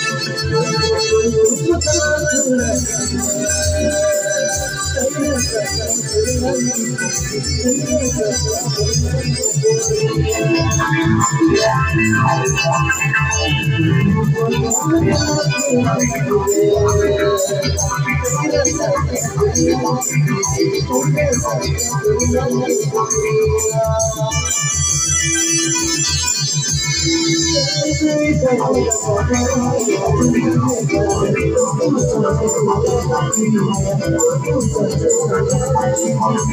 I'm Thank